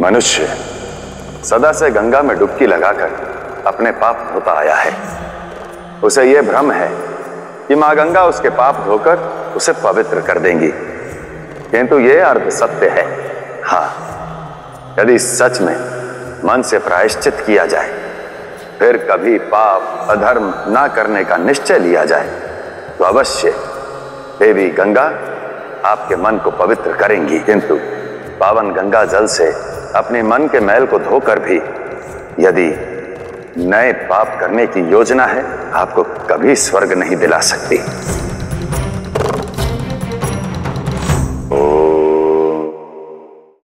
मनुष्य सदा से गंगा में डुबकी लगाकर अपने पाप धोता आया है। उसे यह भ्रम है कि माँ गंगा उसके पाप धोकर उसे पवित्र कर देंगी। किंतु यह अर्ध सत्य है। हाँ यदि सच में मन से प्रायश्चित किया जाए, फिर कभी पाप, अधर्म ना करने का निश्चय लिया जाए तो अवश्य देवी गंगा आपके मन को पवित्र करेंगी। किंतु पावन गंगा जल से अपने मन के मैल को धोकर भी यदि नए पाप करने की योजना है, आपको कभी स्वर्ग नहीं दिला सकती।